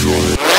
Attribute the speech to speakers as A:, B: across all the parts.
A: Journée.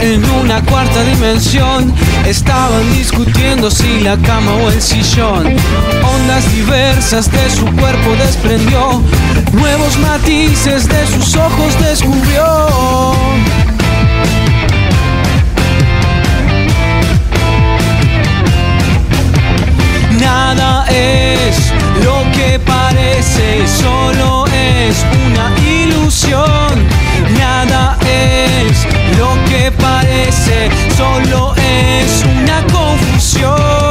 A: En una cuarta dimensión. Estaban discutiendo si la cama o el sillón. Ondas diversas de su cuerpo desprendió. Nuevos matices de sus ojos descubrió. Nada es lo que parece, solo es una ilusión. Nada es lo que parece, solo es una confusión.